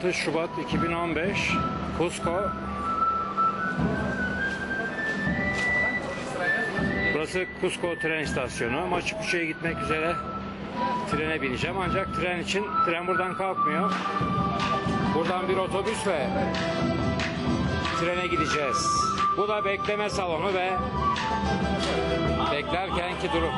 6 Şubat 2015 Cusco Burası Cusco tren istasyonu. Machu Picchu'ya gitmek üzere trene bineceğim. Ancak tren için tren buradan kalkmıyor. Buradan bir otobüsle trene gideceğiz. Bu da bekleme salonu ve beklerkenki durum.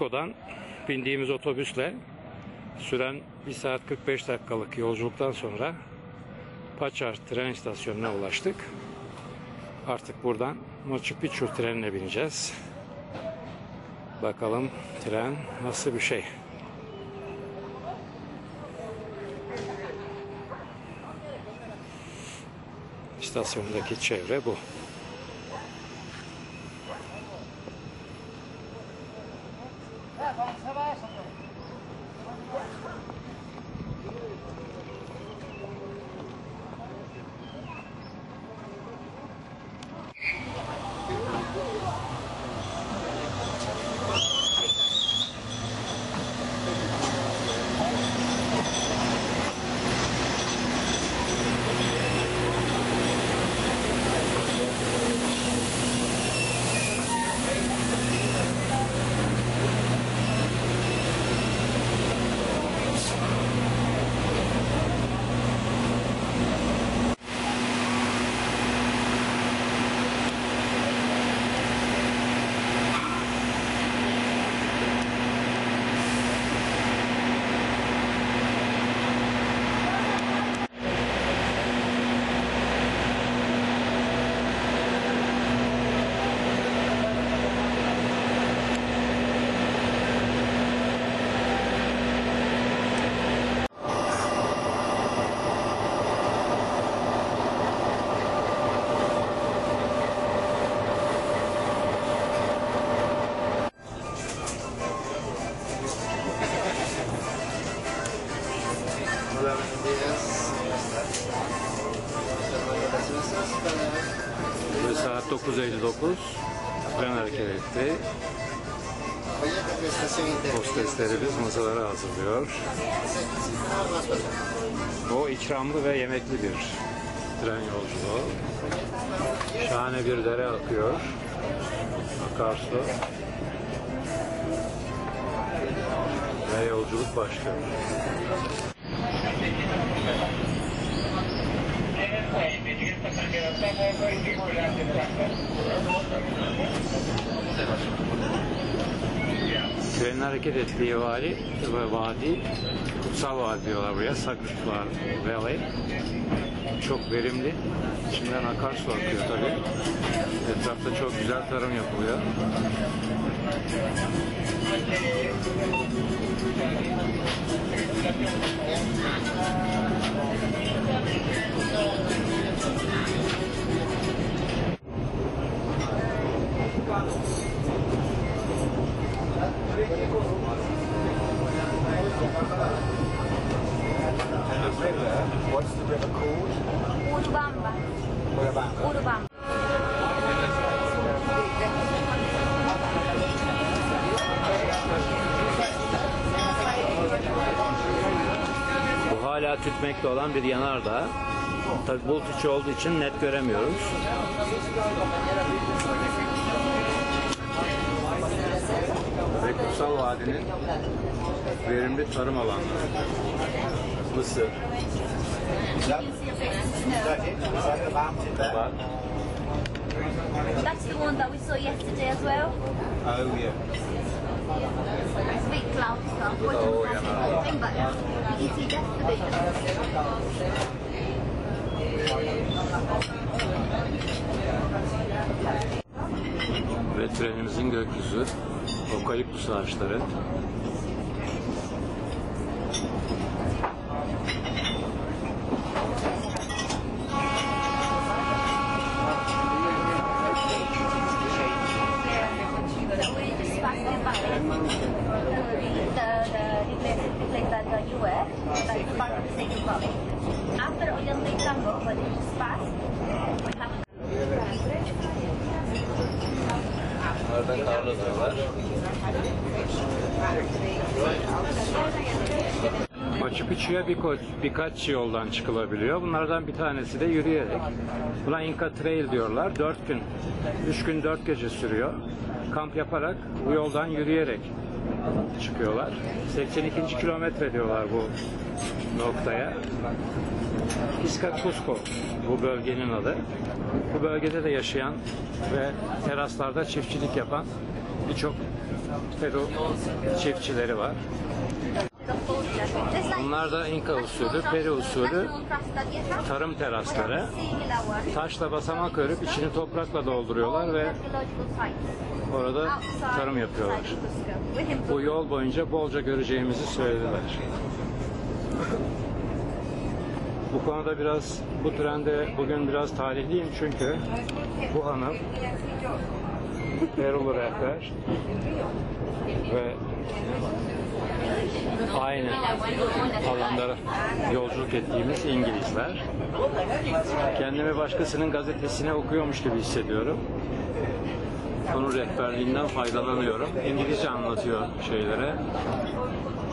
Cusco'dan bindiğimiz otobüsle süren 1 saat 45 dakikalık yolculuktan sonra Paçar tren istasyonuna ulaştık. Artık buradan Machu Picchu trenine bineceğiz. Bakalım tren nasıl bir şey. İstasyondaki çevre bu. Hosteslerimiz masaları hazırlıyor. O ikramlı ve yemekli bir tren yolculuğu. Şahane bir dere akıyor. Akarsu. Ve yolculuk başlıyor. Trenin hareket ettiği vadi ve vadi kutsal vadi diyorlar buraya. Sacred Valley. Çok verimli. İçinden akarsu akıyor tabii. Etrafta çok güzel tarım yapılıyor. Hala tütmekte olan bir yanardağ. Tabii bulut içi olduğu için net göremiyoruz. Ve Kutsal Vadi'nin verimli tarım alanları. Mısır. That's the one that we saw yesterday as well. Oh, yeah. Ve trenimizin gökyüzü, okaliptüs ağaçları. So we just passed it by the, the, the, the place, the place that uh, you were, like part of the Sacred Valley. After Oyante Tango, but it just passed, we have Dağlar. Machu Picchu'ya birkaç, birkaç yoldan çıkılabiliyor. Bunlardan bir tanesi de yürüyerek. Buna Inca Trail diyorlar. 4 gün, 3 gün 4 gece sürüyor. Kamp yaparak bu yoldan yürüyerek çıkıyorlar. 82. kilometre diyorlar bu noktaya. Iska Cusco bu bölgenin adı. Bu bölgede de yaşayan ve teraslarda çiftçilik yapan birçok Peru çiftçileri var. Bunlar da İnka usulü, Peru usulü tarım terasları. Taşla basamak örüp içini toprakla dolduruyorlar ve orada tarım yapıyorlar. Bu yol boyunca bolca göreceğimizi söylediler. Bu konuda biraz, bu trende bugün biraz talihliyim çünkü bu hanım Perulu rehber ve aynı alanda yolculuk ettiğimiz İngilizler. Kendimi başkasının gazetesine okuyormuş gibi hissediyorum. Onun rehberliğinden faydalanıyorum. İngilizce anlatıyor şeylere,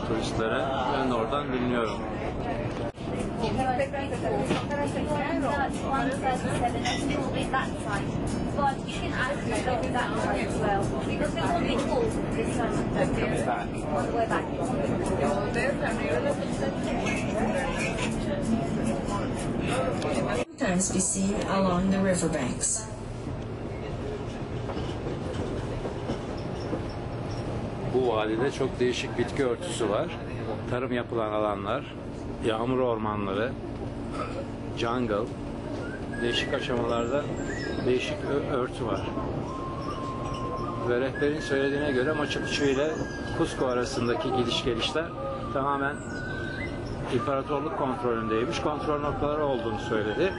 turistlere. Ben de oradan dinliyorum. That's 137 that's probably that side. Sometimes be seen along the riverbanks. Bu vadide çok değişik bitki örtüsü var. Tarım yapılan alanlar, yağmur ormanları, jungle, değişik aşamalarda değişik örtü var. Ve rehberin söylediğine göre Machu ile Cusco arasındaki gidiş gelişler tamamen imparatorluk kontrolündeymiş. Kontrol noktaları olduğunu söyledi.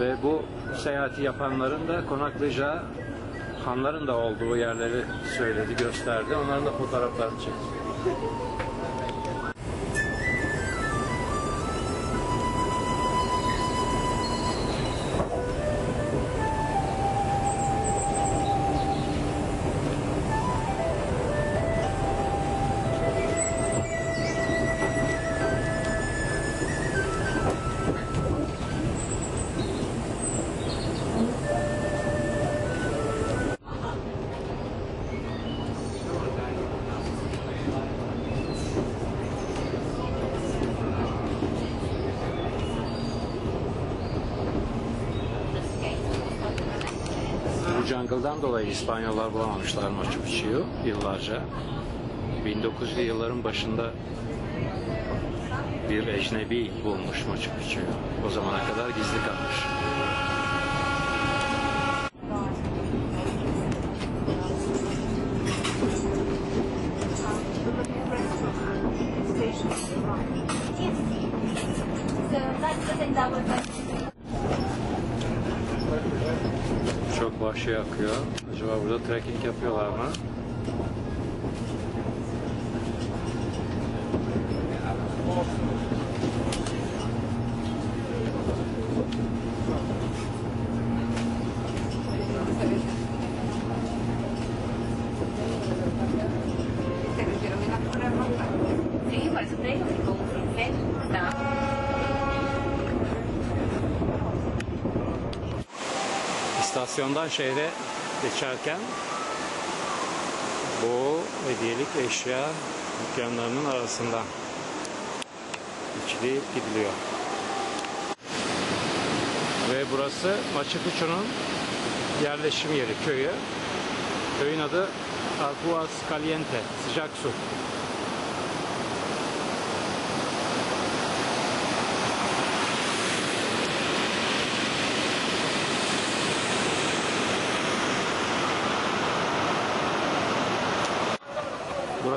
Ve bu seyahati yapanların da konaklayacağı hanların da olduğu yerleri söyledi, gösterdi. Onların da fotoğraflarını çekti. Jungle'dan dolayı İspanyollar bulamamışlar Machu Picchu'yu yıllarca. 1900'lü yılların başında bir ecnebi bulmuş Machu Picchu'yu. O zamana kadar gizli kalmış. That we're going to do. Çok vahşi akıyor. Acaba burada trekking yapıyorlar mı? İstasyondan şehre geçerken bu hediyelik eşya dükkanlarının arasından içileyip gidiliyor. Ve burası Machu Picchu'nun yerleşim yeri, köyü. Köyün adı Aguas Caliente, sıcak su.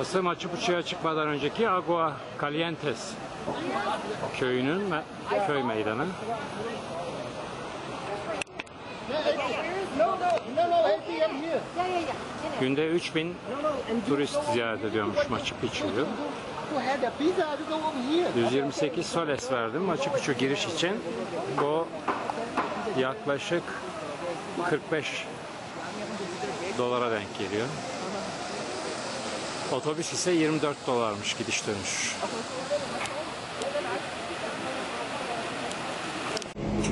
Burası Machu Picchu'ya çıkmadan önceki Agua Calientes köyünün köy meydanı. Günde 3000 turist ziyaret ediyormuş Machu Picchu'yu. 128 soles verdim Machu Picchu giriş için. Bu yaklaşık 45 dolara denk geliyor. Otobüs ise 24 dolarmış gidiş dönüş.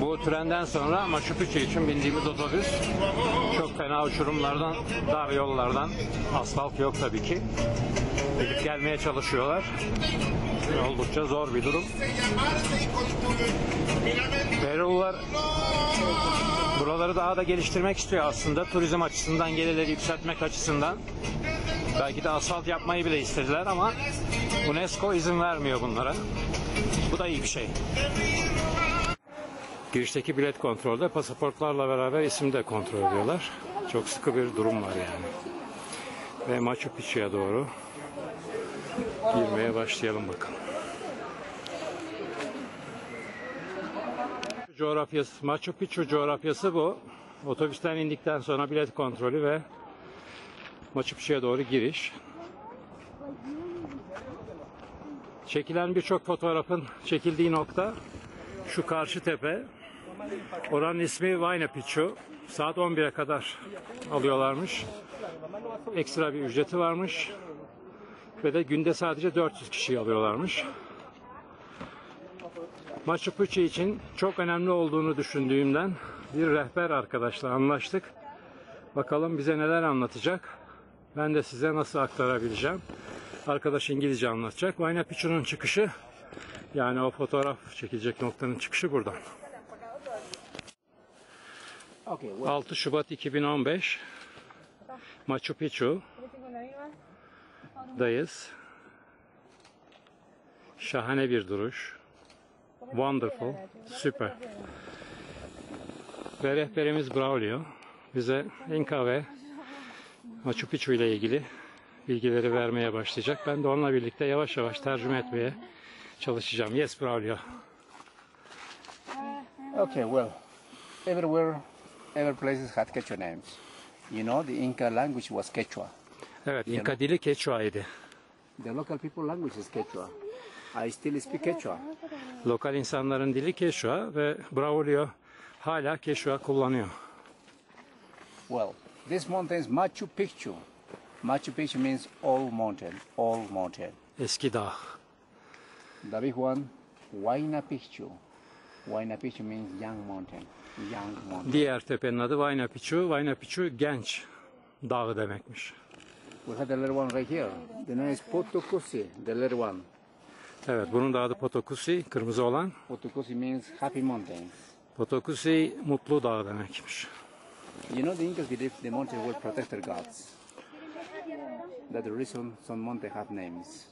Bu trenden sonra Picchu için bindiğimiz otobüs çok fena uçurumlardan, dar yollardan, asfalt yok tabii ki. Gidip gelmeye çalışıyorlar. Oldukça zor bir durum. Peruliler buraları daha da geliştirmek istiyor aslında. Turizm açısından, gelirleri yükseltmek açısından. Belki de asfalt yapmayı bile istediler ama UNESCO izin vermiyor bunlara. Bu da iyi bir şey. Girişteki bilet kontrolde pasaportlarla beraber isim de kontrol ediyorlar. Çok sıkı bir durum var yani. Ve Machu Picchu'ya doğru girmeye başlayalım bakalım. Coğrafyası, Machu Picchu coğrafyası bu. Otobüsten indikten sonra bilet kontrolü ve Picchu'ya doğru giriş. Çekilen birçok fotoğrafın çekildiği nokta şu karşı tepe. Oranın ismi Huayna Picchu. Saat 11'e kadar alıyorlarmış. Ekstra bir ücreti varmış. Ve de günde sadece 400 kişi alıyorlarmış. Machu Picchu için çok önemli olduğunu düşündüğümden bir rehber arkadaşla anlaştık. Bakalım bize neler anlatacak. Ben de size nasıl aktarabileceğim. Arkadaş İngilizce anlatacak. Huayna Picchu'nun çıkışı yani o fotoğraf çekilecek noktanın çıkışı buradan. 6 Şubat 2015 Machu Picchu dayız. Şahane bir duruş. Wonderful. Süper. Ve rehberimiz Braulio bize Inca ve Machu Picchu ile ilgili bilgileri vermeye başlayacak. Ben de onunla birlikte yavaş yavaş tercüme etmeye çalışacağım. Yes Braulio. Okay, well, everywhere, every places had Quechua names. You know, the Inca language was Quechua. Evet, İnka dili Quechua idi. The local people language is Quechua. I still speak Quechua. Lokal insanların dili Quechua ve Braulio hala Quechua kullanıyor. Well, this mountain is Machu Picchu. Machu Picchu means all mountain, all mountain. Eski dağ. The big one, Huayna Picchu. Huayna Picchu means young mountain, young mountain. Diğer tepenin adı Huayna Picchu. Huayna Picchu genç dağı demekmiş. We have the little one right here. The name is Potocusi, the little one. Evet, bunun da adı Potokusi, kırmızı olan. Potocusi means happy mountains. Potokusi mutlu dağ demekmiş. You know, the Incas believed the mountains were protector gods. That's the reason some mountains have names.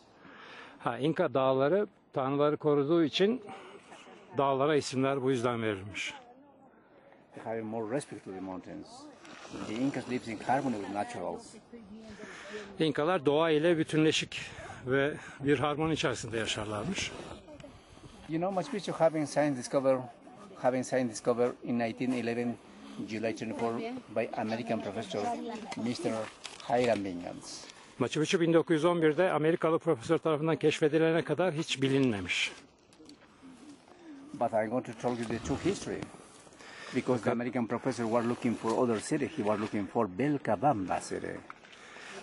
Ha, İnka dağları tanrıları koruduğu için dağlara isimler bu yüzden verilmiş. They have more respect to the mountains. The Incas lives in harmony with naturals. İnkalar doğa ile bütünleşik ve bir harmoni içerisinde yaşarlarmış. You know, Machu Picchu having science discover, having science discover in 1911, July 24, by American professor Mr. Hiram Bingans. Machu Picchu 1911'de Amerikalı profesör tarafından keşfedilene kadar hiç bilinmemiş. But I'm going to tell you the true history. Because the American professor was looking for other city, he was looking for Belcabamba city.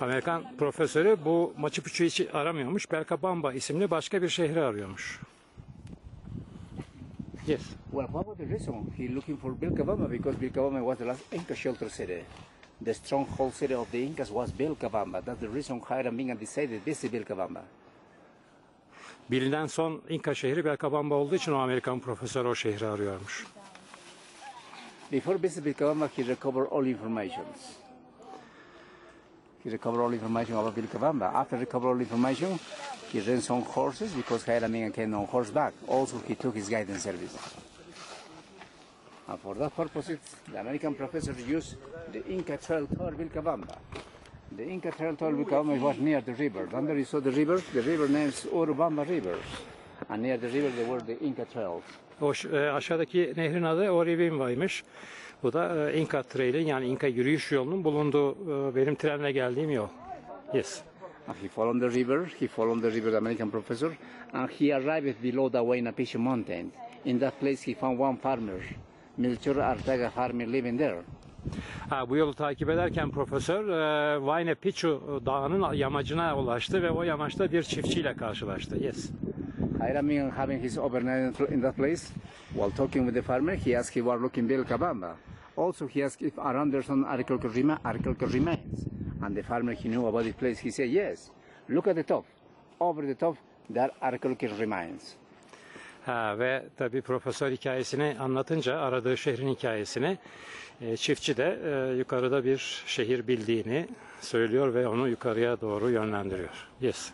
Amerikan profesörü bu Machu Picchu hiç aramıyormuş. Belcabamba isimli başka bir şehri arıyormuş. Yes. Well, what was the reason he looking for Vilcabamba? Because Vilcabamba was the last Inca shelter city. The stronghold city of the Incas was Vilcabamba. That's the reason Hiram Bingham decided this is Vilcabamba. Bilinen son İnka şehri Belcabamba olduğu için o Amerikan profesör o şehri arıyormuş. Before visit Vilcabamba, he recovered all informations. He recovered all information about Vilcabamba. After recover all information, he ran some horses because Hiram Bingham came on horseback. Also, he took his guidance service. And for that purpose, the American professor used the Inca Trail toward Vilcabamba. The Inca Trail toward Vilcabamba was near the river. There you saw the river. The river names Urubamba River. And near the river, there were the Inca Trails. O e, aşağıdaki nehrin adı Orivimba'ymış. Bu da e, Inka Trail'in yani İnka yürüyüş yolunun bulunduğu e, benim trenle geldiğim yol. Yes. And he followed the river, he followed the river, the American professor, and he arrived below the Huayna Picchu mountain. In that place, he found one farmer, Melchor Arteaga farmer living there. Ha, bu yolu takip ederken profesör e, Huayna Picchu dağının yamacına ulaştı ve o yamaçta bir çiftçiyle karşılaştı. Yes. Hiram having his overnight in that place, while talking with the farmer, he asked if he were looking Vilcabamba. Also, he asked if archaeological, rema- archaeological remains. And the farmer, he knew about this place. He said, yes, look at the top. Over the top, there archaeological remains. Ha, ve tabii profesör hikayesini anlatınca aradığı şehrin hikayesini e, çiftçi de e, yukarıda bir şehir bildiğini söylüyor ve onu yukarıya doğru yönlendiriyor. Yes.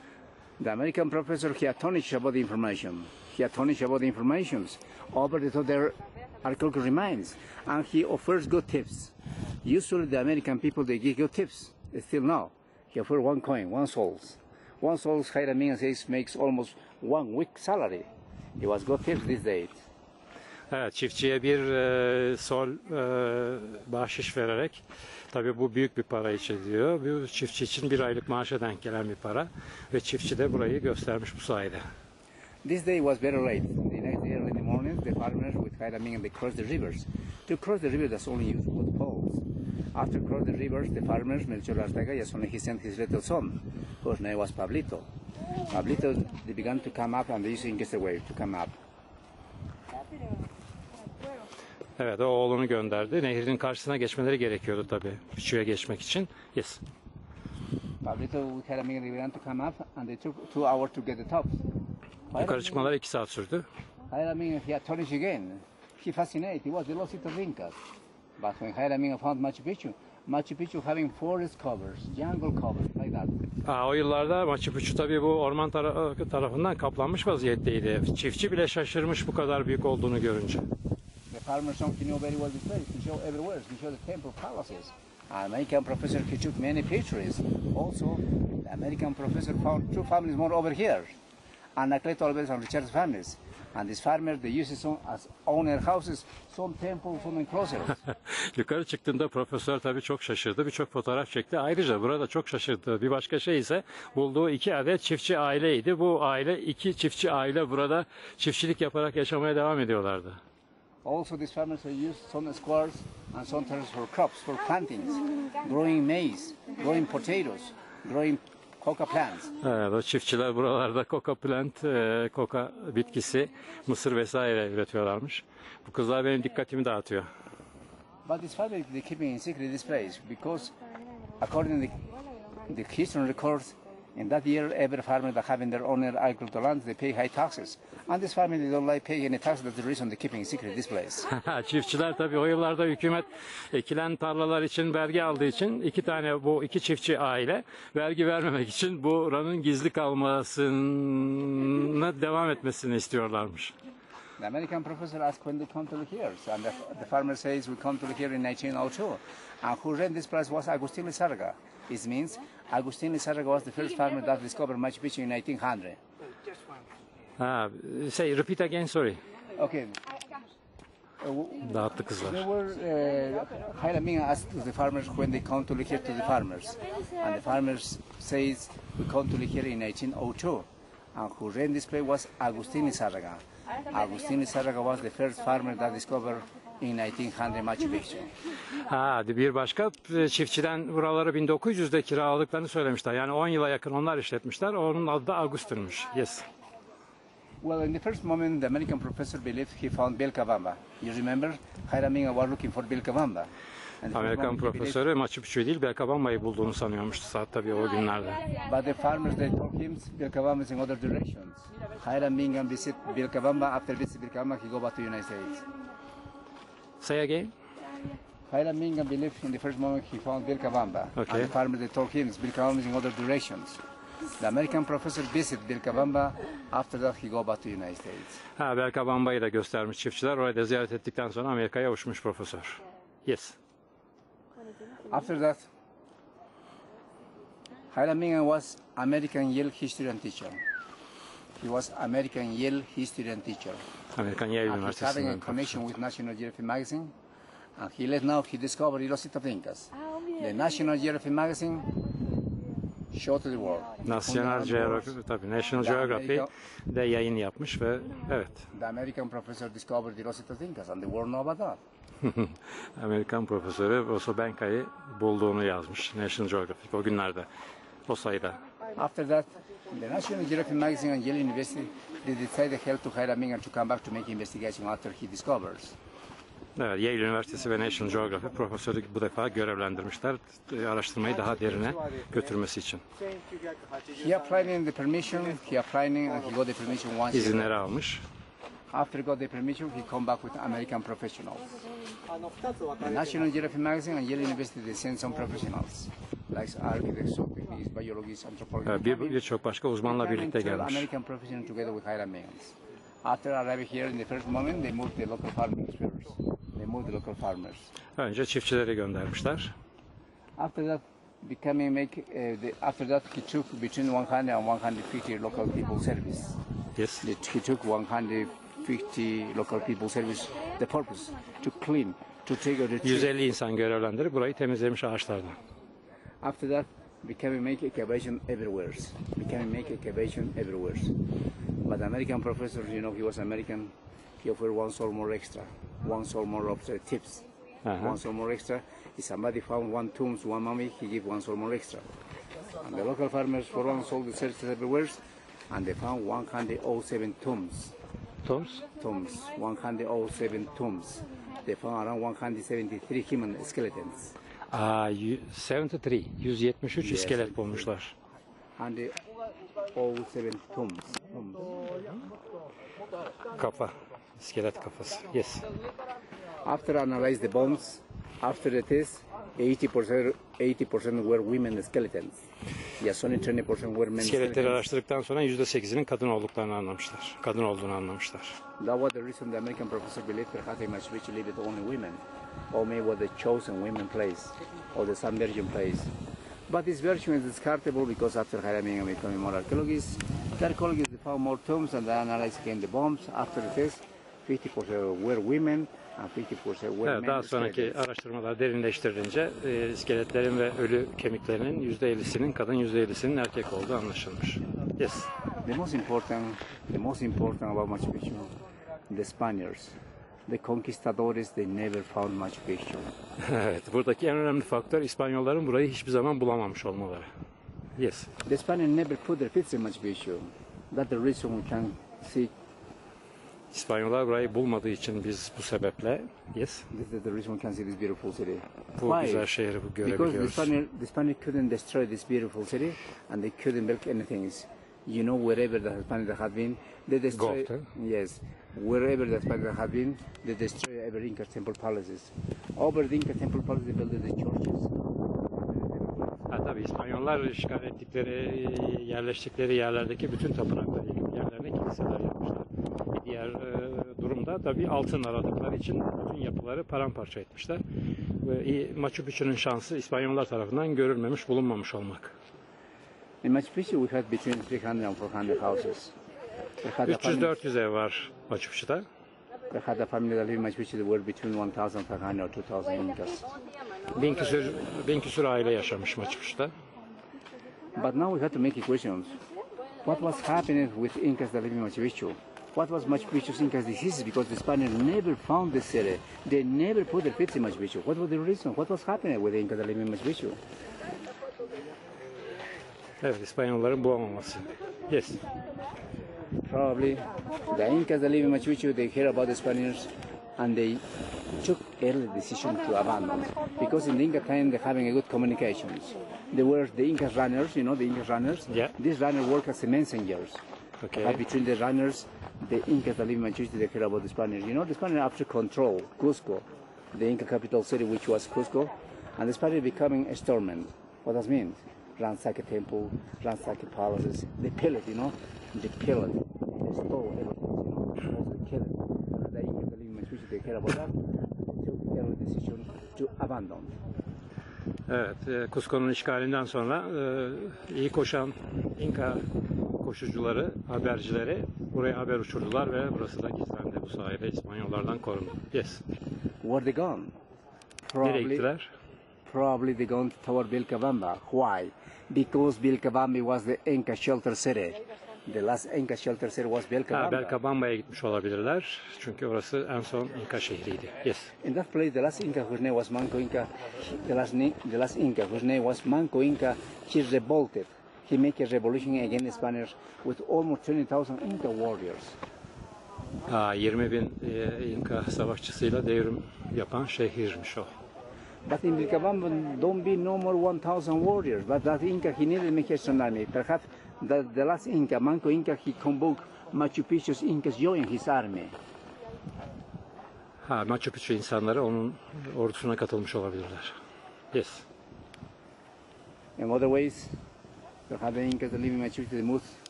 The American professor, he astonished about the information. He astonished about the informations. Over the top there archaeological remains. And he offers good tips. Usually the American people, they give good tips. Still now. He offers one coin, one souls. One souls, Bingham says, makes almost one week salary. It was good tips this day. Evet, çiftçiye bir e, sol e, bahşiş vererek tabii bu büyük bir para içeriyor. Bu çiftçi için bir aylık maaşa denk gelen bir para ve çiftçi de burayı göstermiş bu sayede. This day was very late. The next day early in the farmers with Hiram Bingham, they crossed the rivers. To cross the river, that's only used wood poles. After crossing the rivers, the farmers, Melchor Arteaga, yes, only he sent his little son, whose name was Pablito. Pablito, they began to come up, and they used English way to come up. Evet, o oğlunu gönderdi. Nehrin karşısına geçmeleri gerekiyordu tabii, Piçu'ya geçmek için. Yes. Pablito Hiram Bingham, they began to come up, and they took two hours to get the top. Yukarı çıkmaları iki saat sürdü. Bingham, he astonished again. He fascinated. He was the lost city of Incas. But when Bingham found Machu Picchu, Machu Picchu having forest covers, jungle covers, like that. Aa, o yıllarda Machu Picchu tabii bu orman tara- tarafından kaplanmış vaziyetteydi. Çiftçi bile şaşırmış bu kadar büyük olduğunu görünce. The farmer son he knew very well this place. He showed everywhere. He showed the temple palaces. American professor he took many pictures. Also, the American professor found two families more over here. Anacleto Alvarez and Richard's families. And this farmer, they use it some as owner houses, some temples, some enclosures. Yukarı çıktığında profesör tabii çok şaşırdı. Birçok fotoğraf çekti. Ayrıca burada çok şaşırdı. Bir başka şey ise bulduğu iki adet çiftçi aileydi. Bu aile iki çiftçi aile burada çiftçilik yaparak yaşamaya devam ediyorlardı. also, these farmers they use some squares and some terraces for crops, for plantings, growing maize, growing potatoes, growing coca plants. Evet, o çiftçiler buralarda coca plant, e, coca bitkisi, mısır vesaire üretiyorlarmış. Bu kızlar benim dikkatimi dağıtıyor. But this family they keeping in secret this place because according to the, the history records, In that year, every farmer that having their own agricultural land, they pay high taxes. And this family, they don't like paying any taxes. That's the reason they're keeping secret this place. Çiftçiler tabii o yıllarda hükümet ekilen tarlalar için vergi aldığı için iki tane bu iki çiftçi aile vergi vermemek için buranın gizli kalmasını devam etmesini istiyorlarmış. The American professor asked when they come to look here. So, and the, the farmer says we come to look here in 1902. And who ran this place was Agustin Lizarraga. It means Agustin Lizarraga was the first farmer that discovered Machu Picchu in 1900. Ha, say repeat again sorry. Okay. Uh, w- Dağıttı kızlar. There were uh, Jaime asked the farmers when they come to look here to the farmers, and the farmers says we come to look here in 1902, and who ran this place was Agustin Lizarraga. Agustin Lizarraga was the first farmer that discovered in 1900 Machu Picchu. Ha, bir başka e, çiftçiden buraları 1900'de kiraladıklarını söylemişler. Yani 10 yıla yakın onlar işletmişler. Onun adı da Agustin'miş. Yes. Well, in the first moment, the American professor believed he found Vilcabamba. You remember, Jaime was looking for Vilcabamba. Amerikan profesörü Machu Picchu'yu değil Belkabamba'yı bulduğunu sanıyormuştu saat tabii o günlerde. But the farmers they told him Vilcabamba is in other directions. Hiram Bingham visit Vilcabamba. After visit Vilcabamba, he go back to United States. Say again. Bingham believed in the first moment he found Vilcabamba. Okay. And the told him Vilcabamba is in other directions. The American professor visit Vilcabamba. After that, he go back to United States. Ha, Belkabamba'yı da göstermiş çiftçiler. Orayı da ziyaret ettikten sonra Amerika'ya uçmuş profesör. Yes. After that, Hiram Bingham was American Yale historian teacher. He was American Yale historian teacher. Amerikan Yale And he's having a Üniversitesi'nden connection with National Geographic magazine. And he let now he discovered Ilocita Incas. The National Geographic magazine showed to the world. National Geography, tabii National Geography de yayın yapmış ve evet The American professor discovered Ilocita Incas and the world know about that. Amerikan profesörü Rosso Benka'yı bulduğunu yazmış National Geographic o günlerde o sayıda. After that, the National Geographic magazine and Yale University they decided help to hire Mingan to come back to make investigation after he discovers. Evet, Yale Üniversitesi ve National Geographic profesörü bu defa görevlendirmişler e, araştırmayı daha derine götürmesi için. He applied in the permission, he applied in and he got the permission once. İzinleri almış. After got the permission, he come back with American professionals. The National Geographic magazine and Yale University they send some professionals, like architects, biologists, anthropologists. Bir- birçok başka uzmanla birlikte gelmiş. American professionals together with Hiram. After arriving here in the first moment, they moved the local farmers first. They moved the local farmers. Önce çiftçileri göndermişler. After that, becoming make uh, the, after that he took between 100 and 150 local people service. Yes. He took 150 local people service. The purpose to clean, to take a retreat. 150 insan görevlendirip burayı temizlemiş ağaçlardan. After that, we can make excavation everywhere. We can make excavation everywhere. But American professor, you know, he was American. He offered one soul more extra, one soul more of the tips, Uh-huh. one soul more extra. If somebody found one tombs, one mummy, he give one soul more extra. And the local farmers for one soul they searched everywhere, and they found 107 tombs. Toms. Tombs, 107 tombs. They found around 173 human skeletons. Uh, Aa, 73, 173 iskelet bulmuşlar. 107 tombs. tombs. Kafa, iskelet kafası. Yes. After analyze the bones, after the test, 80% 80% were women skeletons. Yes, only 20% were men İskeletleri skeletons. araştırdıktan sonra %8'inin kadın olduklarını anlamışlar. Kadın olduğunu anlamışlar. That was the reason the American professor believed perhaps in Machu Picchu lived only women, or maybe was the chosen women place, or the San Virgin place. But this version is discardable because after Hiram and becoming more archaeologists, the archaeologists they found more tombs and they analyzed again the bombs. After the test, 50% were women and 50% were Evet, daha sonraki araştırmalar derinleştirilince e, iskeletlerin ve ölü kemiklerinin %50'sinin kadın %50'sinin erkek olduğu anlaşılmış. Yes. The most important, the most important about Machu Picchu, the Spaniards, the conquistadores, they never found Machu Picchu. evet, buradaki en önemli faktör İspanyolların burayı hiçbir zaman bulamamış olmaları. Yes. The Spaniards never put their feet in Machu Picchu. That's the reason we can see İspanyollar burayı bulmadığı için biz bu sebeple yes, This is the reason we can see this beautiful city. bu Why? güzel şehri bu Because the görebiliyoruz. Spaniard, the couldn't destroy this beautiful city, and they couldn't build anything. You know, wherever the Spaniards had been, they destroyed. Gold, Yes, wherever the Spaniards had been, they destroyed every Inca temple palaces. Over the Inca temple palaces, they built the churches. Tabii İspanyollar işgal ettikleri, yerleştikleri yerlerdeki bütün tapınakları yıkıp yerlerine kiliseler yapmışlar. Bir diğer e, durumda tabii altın aradıkları için bütün yapıları paramparça etmişler. Ve i- Machu Picchu'nun şansı İspanyollar tarafından görülmemiş, bulunmamış olmak. In Machu Picchu, we had between 300 and 400 houses. We had a family, 300-400 ev var Machu Picchu'da. we had a family that lived in Machu Picchu that were between 1,500 or 2,000 Incas. Bin küsür, bin küsür aile yaşamış Picchu'da. But now we have to make equations. What was happening with Incas that live in Machu Picchu? What was Machu Picchu's Incas diseases? Because the Spaniards never found the city. They never put their feet in Machu Picchu. What was the reason? What was happening with the Incas that live in Machu Picchu? Evet, İspanyolların bulamaması. Yes. Probably the Incas that live in Machu Picchu, they hear about the Spaniards and they took early decision to abandon. Because in the Inca time, they're having a good communications. They were the Inca runners, you know, the Inca runners. Yeah. These runners work as the messengers. Okay. But between the runners, the Incas that live in Picchu, they hear about the Spaniards. You know, the Spaniards after control Cusco, the Inca capital city, which was Cusco, and the Spaniards becoming a stormmen. What does mean? Ransack a temple, ransack a palaces. They pillage, you know, they pillage, they stole everything, you know, also kill it. And the Incas that live in they care about that. Early decision to abandon. Evet, e, Cusco'nun işgalinden sonra e, iyi koşan İnka koşucuları, habercileri buraya haber uçurdular ve burası da gizlendi. Bu sayede İspanyollardan korundu. Yes. Where they gone? Nereye Probably, gittiler? probably they gone toward Vilcabamba. Why? Because Vilcabamba was the Inca shelter city. The last Inca shelter city was Ha, Vilcabamba. Belcabamba'ya gitmiş olabilirler. Çünkü orası en son İnka şehriydi. Yes. In that place, the last Inca whose name was Manco Inca, the last, the last Inca whose name was Manco Inca, he revolted. He made a revolution against the Spaniards with almost 20,000 Inca warriors. Ha, 20 bin e, İnka savaşçısıyla devrim yapan şehirmiş o. But in Vilcabamba, don't be no more 1,000 warriors. But that Inca, he needed make a army. Perhaps the, the last Inca, Manco Inca, he convoked Machu Picchu's Incas join his army. Ha, Machu Picchu insanları onun ordusuna katılmış olabilirler. Yes. In other ways, perhaps the Incas that in Machu Picchu, moved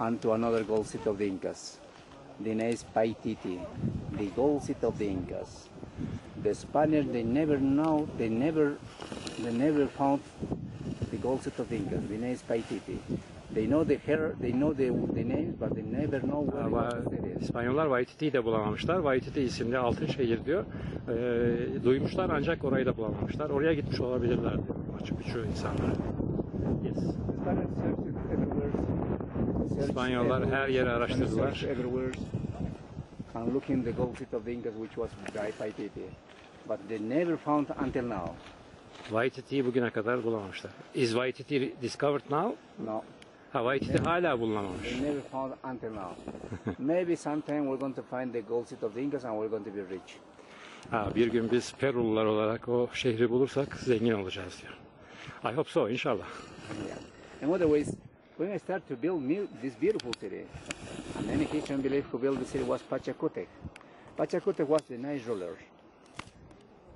on to another gold city of the Incas. The name is Paititi, the gold city of the Incas. The Spaniards, they never know, they never, they never found the gold city of the Incas. The name is Paititi. They know the hair, they know the, the names, but they never know where Ama. İspanyollar Waititi'yi de bulamamışlar. Waititi isimli altın şehir diyor. Ee, duymuşlar ancak orayı da bulamamışlar. Oraya gitmiş olabilirler diyor Machu Picchu insanları. Yes. İspanyollar her yeri araştırdılar. And looking the gold of the Incas, which was Paititi. But they never found until now. Waititi'yi bugüne kadar bulamamışlar. Is Waititi discovered now? No, Ha, Waititi hala bulunamamış. they never found until now. Maybe sometime we're going to find the gold city of the Incas and we're going to be rich. Ha, bir gün biz Perulular olarak o şehri bulursak zengin olacağız diyor. I hope so inşallah. Yeah. In other ways, when I start to build new, this beautiful city, and many Christians believe who built the city was Pachacutec. Pachacutec was the nice ruler.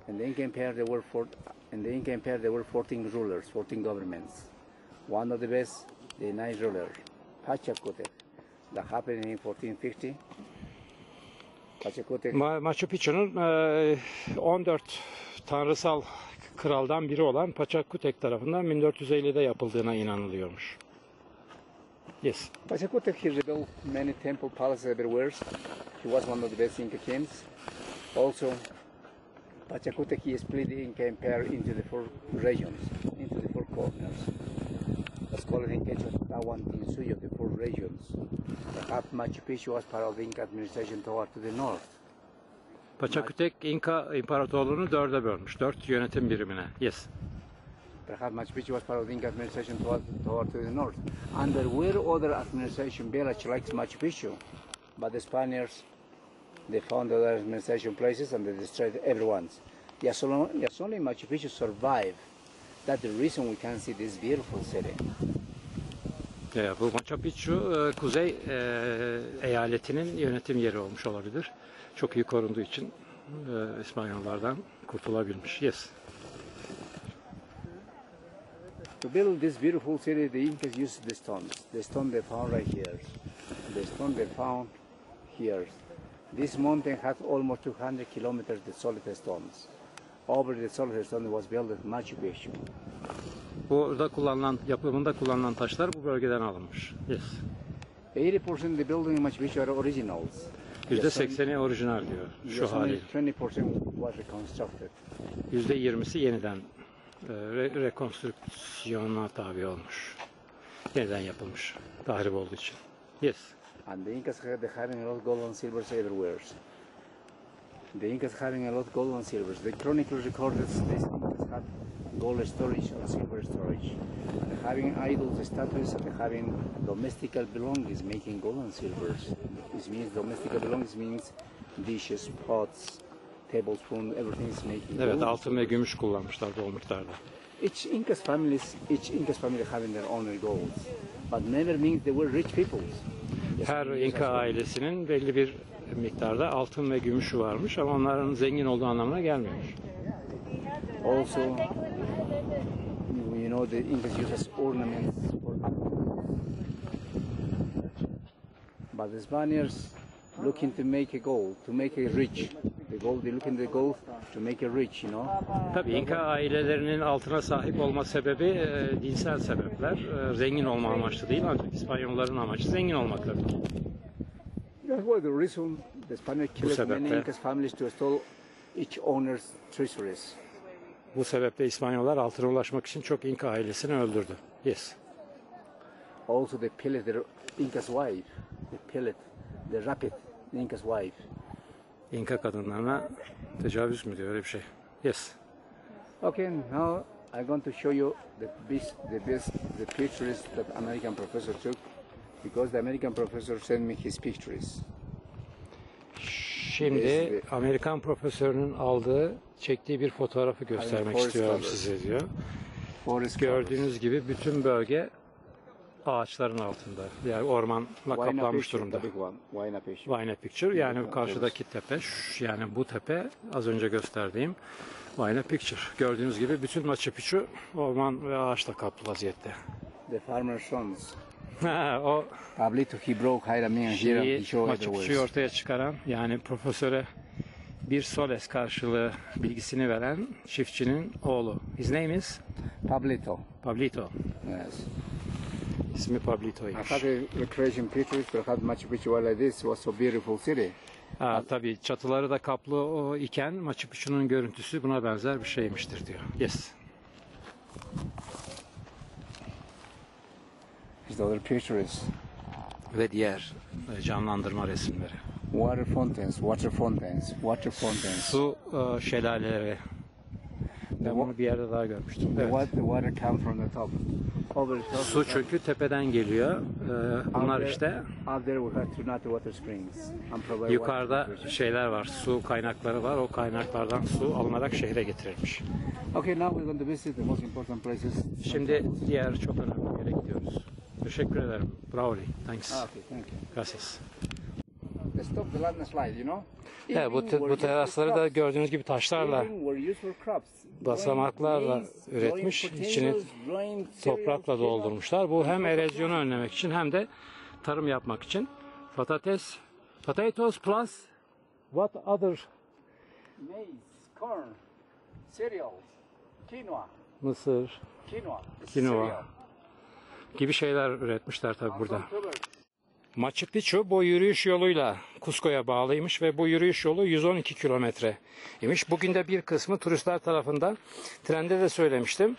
In the Inca Empire, there were four, in the Inca Empire there were 14 rulers, 14 governments. One of the best, the nice ruler, Pachacutec, that happened in 1450. Pachacutec Ma- Machu Picchu'nun e, 14 tanrısal kraldan biri olan Pachacutec tarafından 1450'de yapıldığına inanılıyormuş. Yes. Pachacutec, he rebuilt many temple palaces everywhere. He was one of the best Inca kings. Also, Pachacutec, he split the Inca Empire into the four regions, into the four corners. Let's call it in Quechua, Tawan, Tinsuyo, the four regions. Perhaps Machu Picchu was part of the Inca administration toward to the north. Pachacutec İnka İmparatorluğunu dörde bölmüş. Dört yönetim birimine. Yes. Perhaps Machu Picchu was part of the Inca administration toward, toward to the north. And there were other administration villages like Machu Picchu, but the Spaniards They found other administration places and they destroyed everyone's. Yes, only Machu Picchu survived. That's the reason we can see this beautiful city. Ya, bu Machu Picchu e, kuzey e, eyaletinin yönetim yeri olmuş olabilir. Çok iyi korunduğu için e, İspanyollardan kurtulabilmiş. Yes. To build this beautiful city, the Incas used the stones. The stone they found right here. The stone they found here. This mountain has almost 200 kilometers of solid stones. Over the stone was built at Machu Picchu. Burada kullanılan, yapımında kullanılan taşlar bu bölgeden alınmış. Yes. 80% of the building in Machu Picchu are originals. %80'i orijinal diyor şu only haliyle. 20% was reconstructed. %20'si yeniden e, re- rekonstrüksiyona tabi olmuş. Yeniden yapılmış. Tahrip olduğu için. Yes. And the Incas had they having a lot of gold and silvers everywhere. The Incas having a lot of gold and silvers. The chronicles recorded these Incas had gold storage and silver storage. And having idols, statues, and having domestical belongings making gold and silvers. This means domestical belongings means dishes, pots, tablespoon, everything is making Evet gold. altın ve gümüş kullanmışlar bol miktarda. Each Incas families, each Incas family having their own gold, but never means they were rich people. Her İnka ailesinin belli bir miktarda altın ve gümüşü varmış ama onların zengin olduğu anlamına gelmiyormuş. Also, you know, the Incas use as ornaments for But the Spaniards looking to make a gold, to make a rich. The gold, they look in the gold to make a rich, you know. Tabii İnka ailelerinin altına sahip olma sebebi e, dinsel sebepler. E, zengin olma amaçlı değil ancak İspanyolların amacı zengin olmak tabii ki. Many sebeple- Incas families to steal each owner's treasuries. Bu sebeple İspanyollar altına ulaşmak için çok İnka ailesini öldürdü. Yes. Also, they pillaged the Inca's wife. They pillaged, the Inca's wife. İnka kadınlarına tecavüz mü diyor öyle bir şey. Yes. Okay, now I'm going to show you the best, the best, the pictures that American professor took, because the American professor sent me his pictures. Şimdi Amerikan profesörünün aldığı, çektiği bir fotoğrafı göstermek istiyorum size diyor. Gördüğünüz gibi bütün bölge ağaçların altında. Yani ormanla kaplanmış durumda. Not picture? Yani karşıdaki tepe yani bu tepe az önce gösterdiğim Vayne Picture. Gördüğünüz gibi bütün Machu Picchu orman ve ağaçla kaplı vaziyette. The farmer's sons. Ha, o Pablito, he broke Hiram and şeyi he showed Picchu'yu everywhere. ortaya çıkaran yani profesöre bir soles karşılığı bilgisini veren çiftçinin oğlu. His name is Pablito. Pablito. Yes. İsmi I Pablito'ymuş. have a recreation pictures, perhaps Machu Picchu was like this was so beautiful city. Ha, tabii çatıları da kaplı o iken Machu Picchu'nun görüntüsü buna benzer bir şeymiştir diyor. Yes. Other pictures. Ve diğer e, canlandırma resimleri. Water fountains, water fountains, water fountains. Su e, şelaleleri. Ben bunu bir yerde daha görmüştüm. The, Evet. the water comes from the top. Over the top. Su çünkü tepeden geliyor. E, Bunlar işte Out there we have Trinity Water Springs. And provide yukarıda şeyler var. Su kaynakları var. O kaynaklardan su alınarak şehre getirilmiş. Okay, now we're going to visit the most important places. Şimdi diğer çok önemli yere gidiyoruz. Teşekkür ederim. Bravo. Thanks. Ah, okay, thank you. Gracias. They stop the landslide, you know? Evet, bu, bu used for terasları da crops. gördüğünüz gibi taşlarla Even were used for crops. basamaklarla üretmiş, içini toprakla doldurmuşlar. Bu hem erozyonu önlemek için hem de tarım yapmak için. Patates, potatoes plus what other Maize, corn, cereals, quinoa, mısır quinoa, Quinoa. Gibi şeyler üretmişler tabi burada. Picchu bu yürüyüş yoluyla Cusco'ya bağlıymış ve bu yürüyüş yolu 112 kilometre imiş. Bugün de bir kısmı turistler tarafından trende de söylemiştim.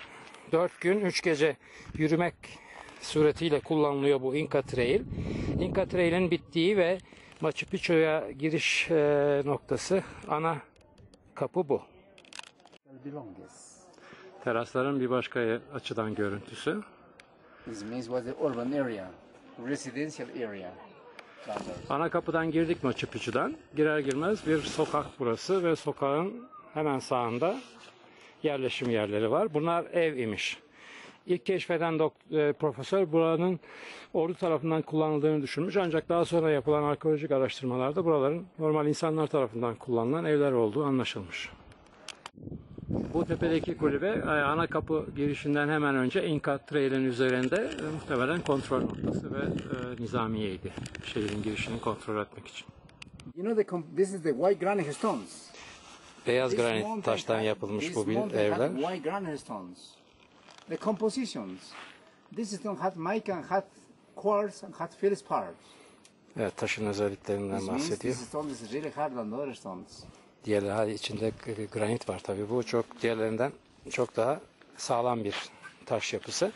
4 gün 3 gece yürümek suretiyle kullanılıyor bu Inca Trail. Inca Trail'in bittiği ve Machu Picchu'ya giriş e, noktası ana kapı bu. Terasların bir başka açıdan görüntüsü. This means was the urban area, residential area. Ana kapıdan girdik Machu Picchu'dan. Girer girmez bir sokak burası ve sokağın hemen sağında yerleşim yerleri var. Bunlar ev imiş. İlk keşfeden dok- e, profesör buranın ordu tarafından kullanıldığını düşünmüş ancak daha sonra yapılan arkeolojik araştırmalarda buraların normal insanlar tarafından kullanılan evler olduğu anlaşılmış. Bu tepedeki kulübe e, ana kapı girişinden hemen önce Inca Trail'in üzerinde e, muhtemelen kontrol noktası ve e, nizamiyeydi. Şehrin girişini kontrol etmek için. You know, the this is the white granite stones. Beyaz This granit taştan yapılmış bu evler. White granite stones. The compositions. This stone had mica and had quartz and had feldspar. Evet taşın özelliklerinden bahsediyor. this stone is really hard than the other stones. Diğerleri içinde granit var tabii. Bu çok diğerlerinden çok daha sağlam bir taş yapısı.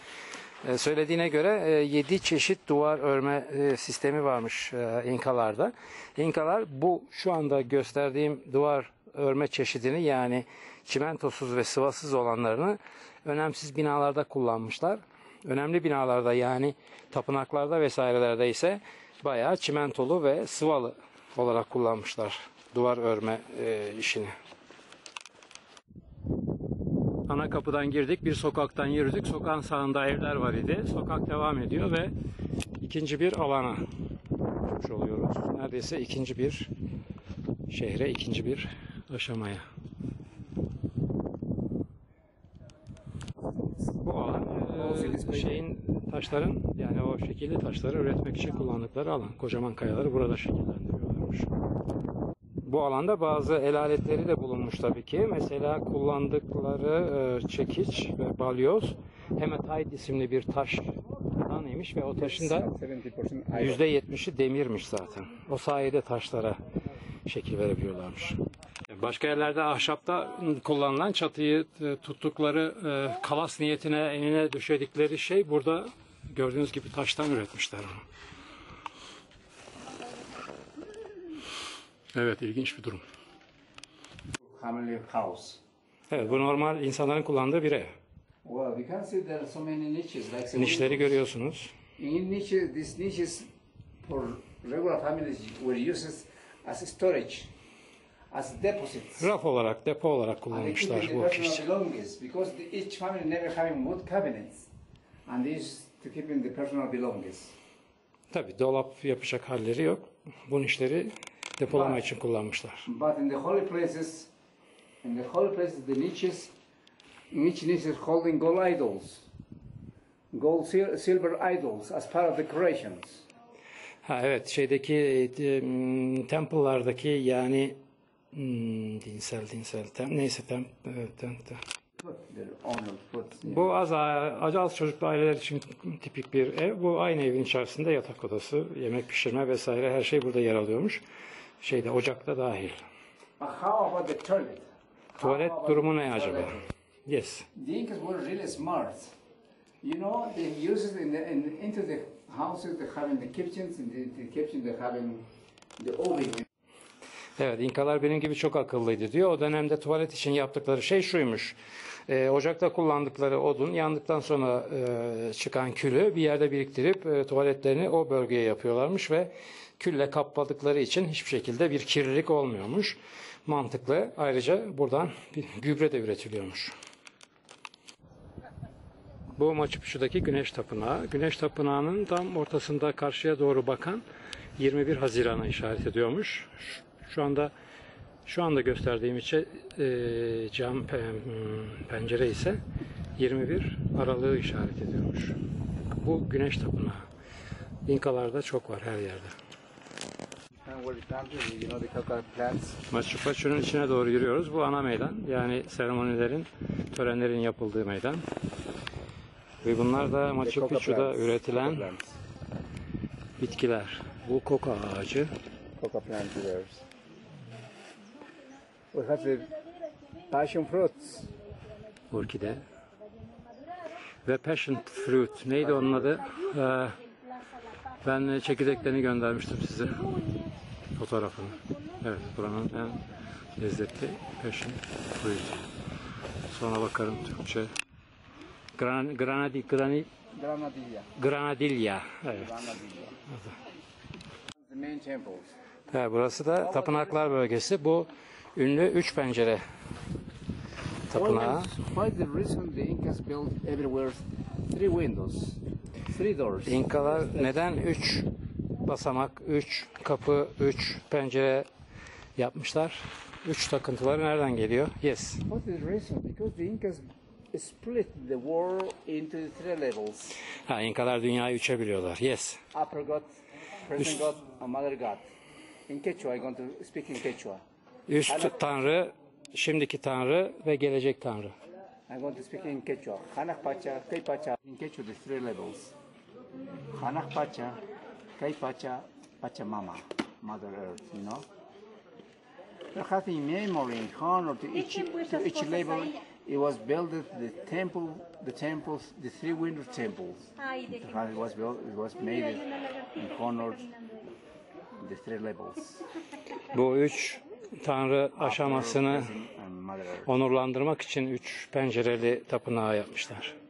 Ee, söylediğine göre 7 çeşit duvar örme e, sistemi varmış e, İnkalarda. İnkalar bu şu anda gösterdiğim duvar örme çeşidini yani çimentosuz ve sıvasız olanlarını önemsiz binalarda kullanmışlar. Önemli binalarda yani tapınaklarda vesairelerde ise bayağı çimentolu ve sıvalı olarak kullanmışlar duvar örme e, işini. Ana kapıdan girdik, bir sokaktan yürüdük. Sokağın sağında evler var idi. Sokak devam ediyor ve ikinci bir alana çıkmış oluyoruz. Neredeyse ikinci bir şehre, ikinci bir aşamaya. Bu alan e, şeyin taşların yani o şekilli taşları üretmek için kullandıkları alan. Kocaman kayaları burada şekillendiriyorlarmış. Bu alanda bazı el aletleri de bulunmuş tabii ki. Mesela kullandıkları e, çekiç ve balyoz hematite isimli bir taştan imiş ve o taşın da 70% iron. %70'i demirmiş zaten. O sayede taşlara şekil verebiliyorlarmış. Başka yerlerde ahşapta kullanılan çatıyı e, tuttukları e, kalas niyetine enine döşedikleri şey burada gördüğünüz gibi taştan üretmişler onu. Evet ilginç bir durum. Family house. Evet bu normal insanların kullandığı bir ev. Well, we can see there are so many niches. Like Nişleri görüyorsunuz. In niche, these niches for regular families were used as storage, as deposits. Raf olarak, depo olarak kullanmışlar bu belongings because each family never having wood cabinets, and they used to keep in the personal belongings. Tabi dolap yapacak halleri yok. Bu nişleri depolama için kullanmışlar. But in the holy places, in the holy places, the niches, each niche is holding gold idols, gold sil- silver idols as part of decorations. Ha evet şeydeki e, temple'lardaki yani hmm, dinsel dinsel tem, neyse tem, evet, tem, tem. Bu az, az az çocuklu aileler için tipik bir ev. Bu aynı evin içerisinde yatak odası, yemek pişirme vesaire her şey burada yer alıyormuş. Şeyde ocakta dahil. But how about the toilet? Tuvalet durumu ne acaba? Yes. The Incas were really smart. You know, they use it in the, in, into the houses. They having the kitchens, in the, the kitchen they having the oven. Evet, İnkalar benim gibi çok akıllıydı diyor. O dönemde tuvalet için yaptıkları şey şuymuş. Ee, ocakta kullandıkları odun yandıktan sonra e, çıkan külü bir yerde biriktirip e, tuvaletlerini o bölgeye yapıyorlarmış ve külle kapladıkları için hiçbir şekilde bir kirlilik olmuyormuş. Mantıklı. Ayrıca buradan bir gübre de üretiliyormuş. Bu Machu Güneş Tapınağı. Güneş Tapınağı'nın tam ortasında karşıya doğru bakan 21 Haziran'a işaret ediyormuş. Şu- anda şu anda gösterdiğim için e, cam hmm, pencere ise 21 Aralık'ı işaret ediyormuş. Bu Güneş Tapınağı. İnkalarda çok var her yerde. Machu içine doğru yürüyoruz. Bu ana meydan. Yani seremonilerin, törenlerin yapıldığı meydan. Ve bunlar da Machu Picchu'da üretilen bitkiler. Bu koka ağacı. Coca plant there. We have the passion fruits. Orkide. Ve passion fruit. Neydi onun adı? Ee, ben çekirdeklerini göndermiştim size. Fotoğrafını. Evet buranın en lezzetli passion fruit. Sonra bakarım Türkçe. Gran, granadi, grani, Granadilla. granadilya. Evet. Granadilla. The main temples. Evet, burası da tapınaklar bölgesi. Bu ünlü üç pencere tapınağı. Why the reason the Incas built everywhere three windows, three doors? İnkalar neden üç basamak, üç kapı, üç pencere yapmışlar? Üç takıntıları nereden geliyor? Yes. What is the reason? Because the Incas split the world into three levels: Ha, İnkalar dünyayı üçe biliyorlar. Yes. upper god, present god, and mother god. In Quechua, I'm going to speak in Quechua. Üst tanrı, şimdiki tanrı ve gelecek tanrı. I'm going to speak in Quechua. Hanak Pacha, Kay Pacha. In Quechua, the three levels. Hanak Pacha, Kay Pacha, Pachamama, Mother Earth, you know. There has in memory, in honor to each, to each level, it was built the temple, the temples, the three window temples. Ay, de How it was built, it was made in honor the three levels. Bu üç tanrı aşamasını onurlandırmak için üç pencereli tapınağı yapmışlar.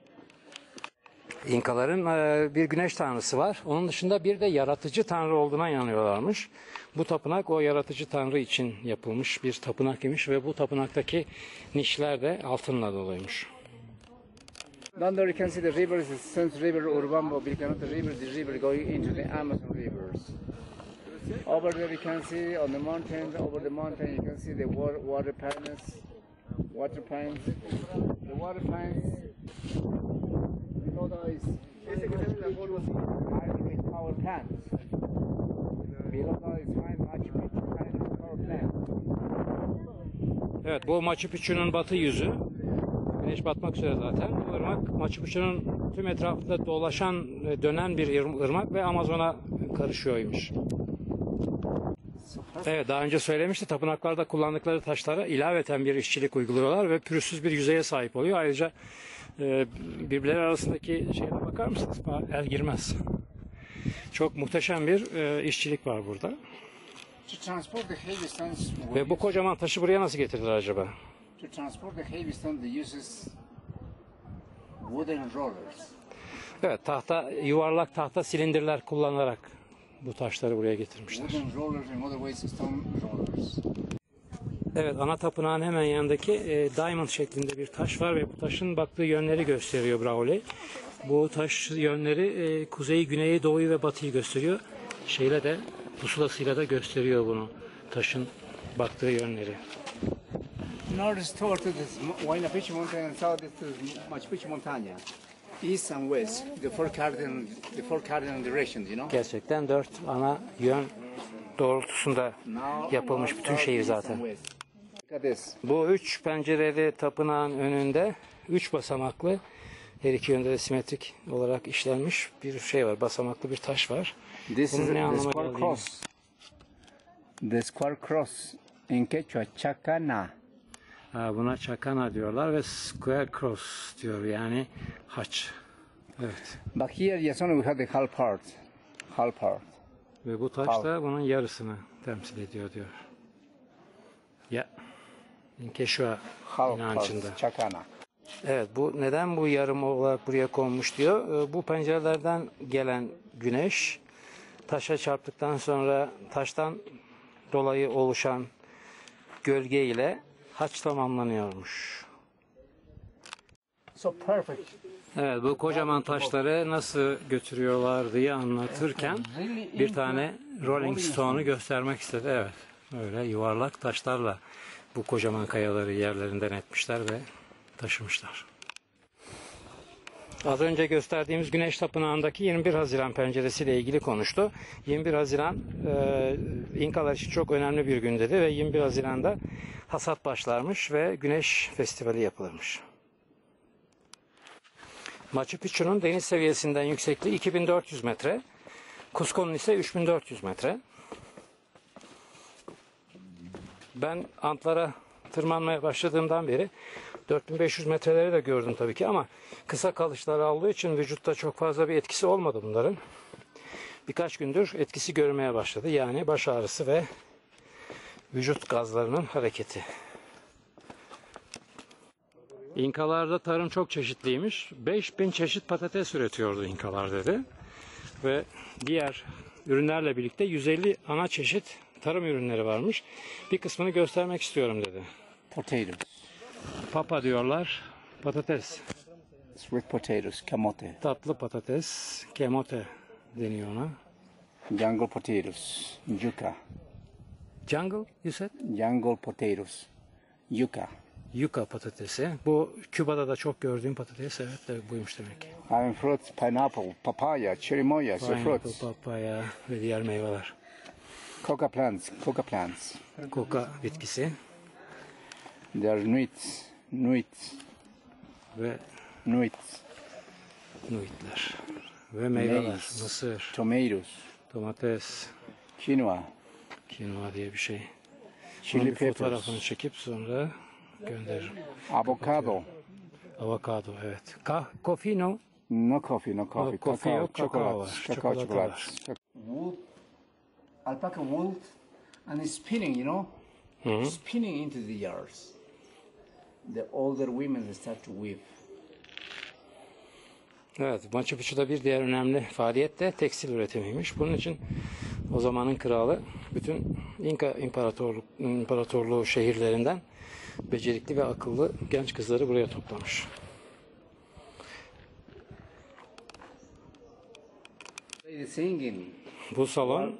İnkaların e, bir güneş tanrısı var. Onun dışında bir de yaratıcı tanrı olduğuna inanıyorlarmış. Bu tapınak o yaratıcı tanrı için yapılmış bir tapınak imiş ve bu tapınaktaki nişler de altınla doluymuş. Down there you can see the rivers, the Sense River, Urbambo, Vilcanota River, the river going into the Amazon rivers. Over there you can see on the mountain, over the mountain you can see the water, water pines, water pines. The water pines, Evet bu Machu Picchu'nun batı yüzü. Güneş batmak üzere zaten. Bu ırmak Machu Picchu'nun tüm etrafında dolaşan, e, dönen bir ır- ırmak ve Amazon'a karışıyormuş. Evet daha önce söylemişti tapınaklarda kullandıkları taşlara ilaveten bir işçilik uyguluyorlar ve pürüzsüz bir yüzeye sahip oluyor. Ayrıca e, birbirleri arasındaki şeye bakar mısınız? El girmez. Çok muhteşem bir e, işçilik var burada. Ve bu kocaman taşı buraya nasıl getirdiler acaba? Evet tahta yuvarlak tahta silindirler kullanarak bu taşları buraya getirmişler. Evet ana tapınağın hemen yanındaki e, diamond şeklinde bir taş var ve bu taşın baktığı yönleri gösteriyor Brauli. Bu taş yönleri e, kuzeyi, güneyi, doğuyu ve batıyı gösteriyor. Şeyle de pusulasıyla da gösteriyor bunu. Taşın baktığı yönleri. North is toward to the Huayna Picchu Mountain and south is Machu Picchu Montaña. East and west, the four cardinal, the four cardinal directions, you know. Gerçekten dört ana yön doğrultusunda yapılmış bütün şehir zaten. Bu üç pencereli tapınağın önünde üç basamaklı her iki yönde de simetrik olarak işlenmiş bir şey var. Basamaklı bir taş var. This Bunun is ne the anlama square geldiğini- cross. The square cross in Quechua, Chacana. Buna çakana diyorlar ve square cross diyor yani haç. Evet. But here, yes, only we have the half part. Half part. Ve bu taş da bunun yarısını temsil ediyor diyor. Ya. Keşua Half inancında. part, Chacana. Evet bu neden bu yarım olarak buraya konmuş diyor. Ee, Bu pencerelerden gelen güneş taşa çarptıktan sonra taştan dolayı oluşan gölge ile haç tamamlanıyormuş. So perfect. Evet bu kocaman taşları nasıl götürüyorlar diye anlatırken bir tane Rolling Stone'u göstermek istedi. Evet öyle yuvarlak taşlarla bu kocaman kayaları yerlerinden etmişler ve taşımışlar. Az önce gösterdiğimiz Güneş Tapınağı'ndaki 21 Haziran penceresiyle ilgili konuştu. 21 Haziran e, İnkalar için çok önemli bir gün dedi ve 21 Haziran'da hasat başlarmış ve Güneş Festivali yapılırmış. Machu Picchu'nun deniz seviyesinden yüksekliği 2400 metre. Cusco'nun ise 3400 metre. Ben Antlara tırmanmaya başladığımdan beri 4500 metreleri de gördüm tabii ki ama kısa kalışları olduğu için vücutta çok fazla bir etkisi olmadı bunların. Birkaç gündür etkisi görmeye başladı. Yani baş ağrısı ve vücut gazlarının hareketi. İnkalarda tarım çok çeşitliymiş. 5000 çeşit patates üretiyordu İnkalar dedi. Ve diğer ürünlerle birlikte 150 ana çeşit tarım ürünleri varmış. Bir kısmını göstermek istiyorum dedi. Potatoes. Papa diyorlar. Patates. Sweet potatoes, kamote. Tatlı patates. Kemote deniyor ona. Jungle potatoes, yuca. Jungle you said? Jungle potatoes, yuca. Yuka patatesi. Bu Küba'da da çok gördüğüm patates. Evet de buymuş demek ki. I mean fruits, pineapple, papaya, cherimoya, Pineapple, fruits. papaya ve diğer meyveler. Coca plants, coca plants. Koka bitkisi They are nuts, nuts, ve nuts, nuitler. Ve meyveler. Maize. Mısır, tomatoes, domates, quinoa, kinua diye bir şey. Bunun chili bir fotoğrafını peppers, çekip sonra gönderirim. avocado. Avokado evet. Ka kofino No coffee, no coffee. coffee Cacao, yok, kakao chocolate, var, cacao, çikolata chocolate. Wool, alpaca wool, and it's spinning, you know, spinning into the yards. The older women start to weave. Evet, Machu Picchu'da bir diğer önemli faaliyet de tekstil üretimiymiş. Bunun için o zamanın kralı bütün İnka İmparatorluk, İmparatorluğu şehirlerinden becerikli ve akıllı genç kızları buraya toplamış. Singing. Bu salon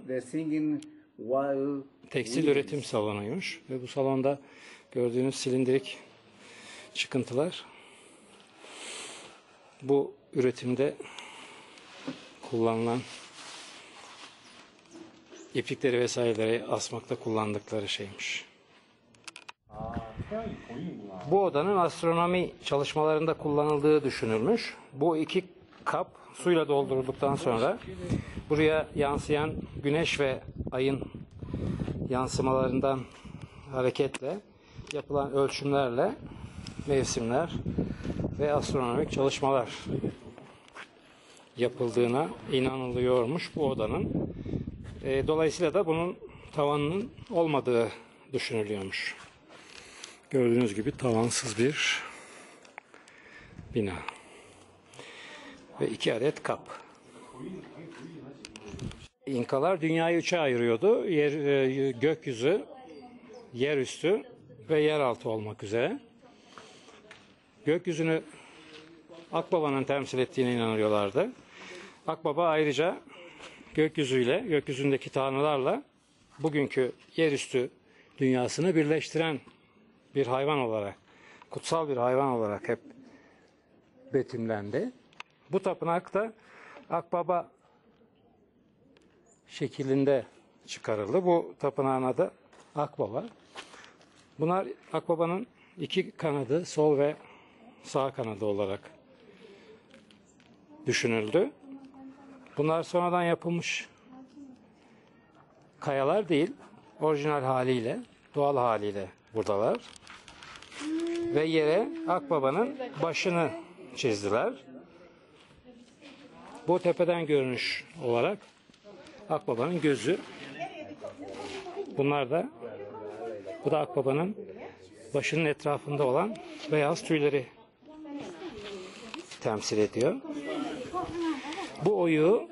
tekstil üretim salonuymuş ve bu salonda gördüğünüz silindirik çıkıntılar bu üretimde kullanılan iplikleri vesaireleri asmakta kullandıkları şeymiş. Bu odanın astronomi çalışmalarında kullanıldığı düşünülmüş. Bu iki kap suyla doldurulduktan sonra buraya yansıyan güneş ve ayın yansımalarından hareketle yapılan ölçümlerle mevsimler ve astronomik çalışmalar yapıldığına inanılıyormuş bu odanın. E, dolayısıyla da bunun tavanının olmadığı düşünülüyormuş. Gördüğünüz gibi tavansız bir bina. Ve iki adet kap. İnkalar dünyayı üçe ayırıyordu. Yer, e, gökyüzü, yerüstü ve yeraltı olmak üzere. Gökyüzünü Akbaba'nın temsil ettiğine inanıyorlardı. Akbaba ayrıca gökyüzüyle, gökyüzündeki tanrılarla bugünkü yerüstü dünyasını birleştiren bir hayvan olarak, kutsal bir hayvan olarak hep betimlendi. Bu tapınak da Akbaba şeklinde çıkarıldı. Bu tapınağın adı Akbaba. Bunlar Akbaba'nın iki kanadı, sol ve sağ kanadı olarak düşünüldü. Bunlar sonradan yapılmış kayalar değil, orijinal haliyle, doğal haliyle buradalar. Ve yere Akbaba'nın başını çizdiler. Bu tepeden görünüş olarak Akbaba'nın gözü. Bunlar da bu da Akbaba'nın başının etrafında olan beyaz tüyleri temsil ediyor. Bu oyu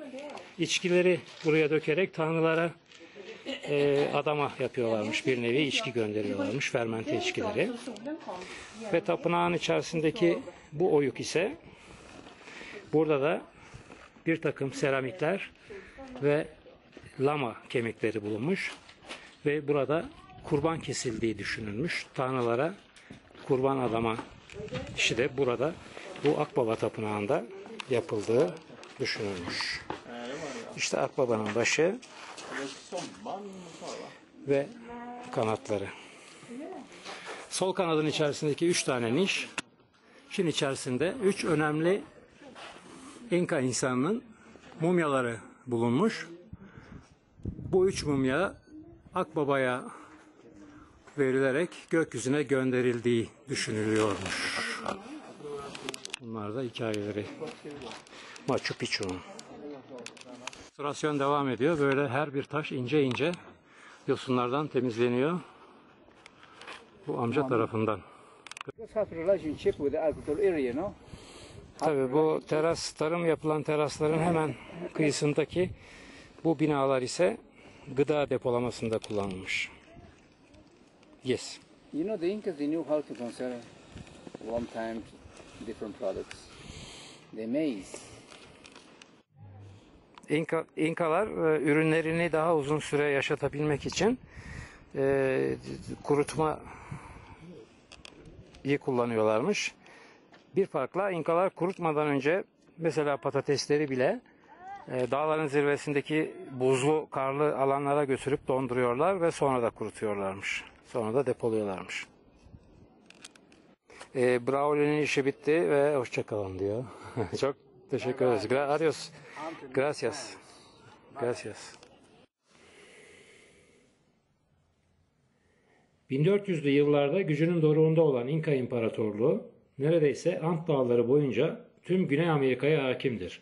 içkileri buraya dökerek tanrılara e, adama yapıyorlarmış. Bir nevi içki gönderiyorlarmış. Fermente içkileri. Ve tapınağın içerisindeki bu oyuk ise burada da bir takım seramikler ve lama kemikleri bulunmuş ve burada kurban kesildiği düşünülmüş. Tanrılara kurban adama işi de burada bu Akbaba Tapınağı'nda yapıldığı düşünülmüş. İşte Akbaba'nın başı ve kanatları. Sol kanadın içerisindeki üç tane niş, Çin içerisinde üç önemli İnka insanının mumyaları bulunmuş. Bu üç mumya Akbaba'ya verilerek gökyüzüne gönderildiği düşünülüyormuş. Bunlar da hikayeleri. Machu Picchu'nun. Restorasyon devam ediyor. Böyle her bir taş ince ince yosunlardan temizleniyor. Bu amca tarafından. Tabii bu teras, tarım yapılan terasların hemen kıyısındaki Bu binalar ise gıda depolamasında kullanılmış. Yes. You know, the Incas, they knew how to conserve long time different products. The maize, İnka, İnkalar e, ürünlerini daha uzun süre yaşatabilmek için e, kurutma iyi kullanıyorlarmış. Bir farkla İnkalar kurutmadan önce mesela patatesleri bile e, dağların zirvesindeki buzlu karlı alanlara götürüp donduruyorlar ve sonra da kurutuyorlarmış. Sonra da depoluyorlarmış. E, Braulio'nun işi bitti ve hoşçakalın diyor. Çok teşekkür ederiz. Gra- Adios. Gracias. Gracias. 1400'lü yıllarda gücünün doruğunda olan İnka İmparatorluğu neredeyse Ant Dağları boyunca tüm Güney Amerika'ya hakimdir.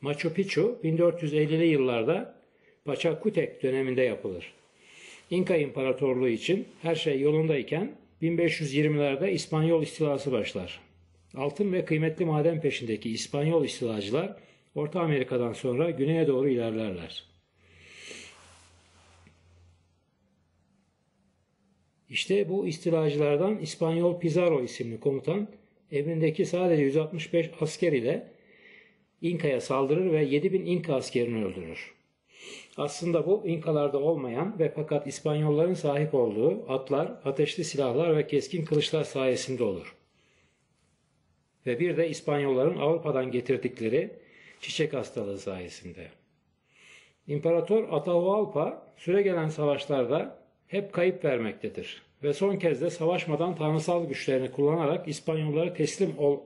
Machu Picchu 1450'li yıllarda Pachakutek döneminde yapılır. İnka İmparatorluğu için her şey yolundayken 1520'lerde İspanyol istilası başlar. Altın ve kıymetli maden peşindeki İspanyol istilacılar Orta Amerika'dan sonra güneye doğru ilerlerler. İşte bu istilacılardan İspanyol Pizarro isimli komutan emrindeki sadece 165 asker ile İnka'ya saldırır ve 7000 İnka askerini öldürür. Aslında bu İnkalarda olmayan ve fakat İspanyolların sahip olduğu atlar, ateşli silahlar ve keskin kılıçlar sayesinde olur. Ve bir de İspanyolların Avrupa'dan getirdikleri çiçek hastalığı sayesinde. İmparator Atahualpa süregelen savaşlarda hep kayıp vermektedir ve son kez de savaşmadan tanrısal güçlerini kullanarak İspanyollara teslim ol,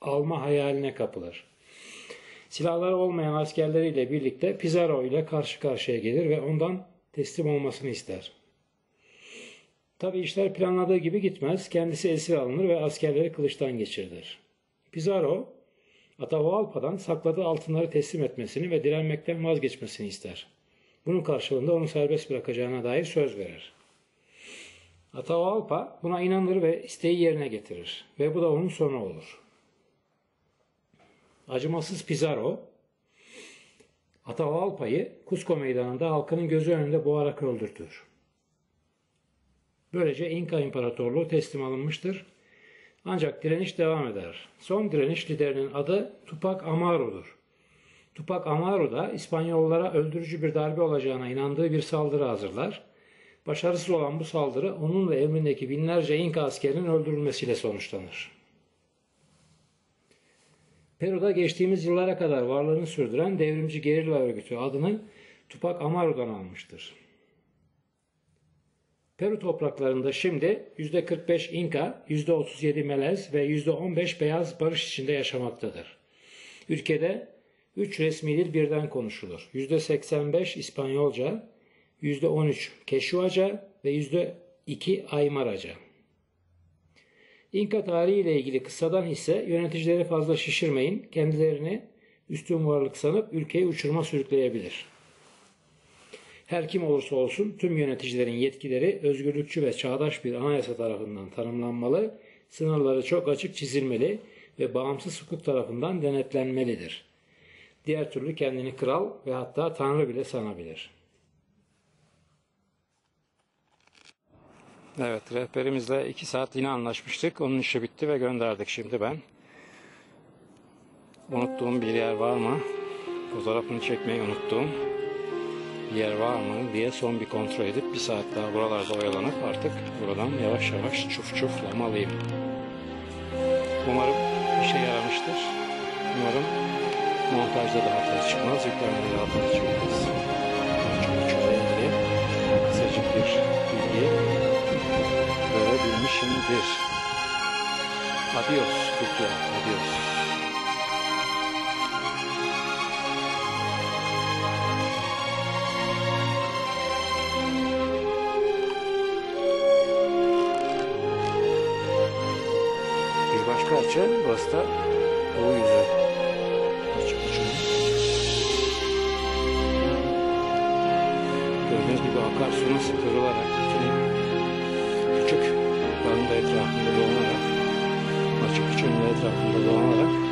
alma hayaline kapılır. Silahları olmayan askerleriyle birlikte Pizarro ile karşı karşıya gelir ve ondan teslim olmasını ister. Tabi işler planladığı gibi gitmez. Kendisi esir alınır ve askerleri kılıçtan geçirilir. Pizarro, Atahualpa'dan sakladığı altınları teslim etmesini ve direnmekten vazgeçmesini ister. Bunun karşılığında onu serbest bırakacağına dair söz verir. Atahualpa buna inanır ve isteği yerine getirir ve bu da onun sonu olur. Acımasız Pizarro, Atahualpa'yı Cusco meydanında halkının gözü önünde boğarak öldürtür. Böylece İnka İmparatorluğu teslim alınmıştır. Ancak direniş devam eder. Son direniş liderinin adı Tupac Amaru'dur. Tupac Amaru da İspanyollara öldürücü bir darbe olacağına inandığı bir saldırı hazırlar. Başarısız olan bu saldırı onun ve emrindeki binlerce İnka askerinin öldürülmesiyle sonuçlanır. Peru'da geçtiğimiz yıllara kadar varlığını sürdüren devrimci gerilla örgütü adını Tupac Amaru'dan almıştır. Peru topraklarında şimdi %45 İnka, %37 Melez ve %15 Beyaz barış içinde yaşamaktadır. Ülkede 3 resmi dil birden konuşulur. %85 İspanyolca, %13 Keşuaca ve %2 Aymaraca. İnka tarihi ile ilgili kıssadan ise yöneticileri fazla şişirmeyin, kendilerini üstün varlık sanıp ülkeyi uçurma sürükleyebilir. Her kim olursa olsun tüm yöneticilerin yetkileri özgürlükçü ve çağdaş bir anayasa tarafından tanımlanmalı, sınırları çok açık çizilmeli ve bağımsız hukuk tarafından denetlenmelidir. Diğer türlü kendini kral ve hatta tanrı bile sanabilir. Evet, rehberimizle iki saat yine anlaşmıştık. Onun işi bitti ve gönderdik şimdi ben. Unuttuğum bir yer var mı? Fotoğrafını çekmeyi unuttuğum bir yer var mı diye son bir kontrol edip bir saat daha buralarda oyalanıp artık buradan yavaş yavaş çuf çuflamalıyım. Umarım işe yaramıştır. Umarım montajda da hata çıkmaz, yüklemede de hata çıkmaz. Verebilmişimdir. Adios, Türkiye, adios. Bir başka açı, burası da Doğu yüzü. Açık uçurum. Gördüğünüz gibi akarsunun sıkılarak bütün küçük barında etrafında dolanarak açık uçurumun etrafında dolanarak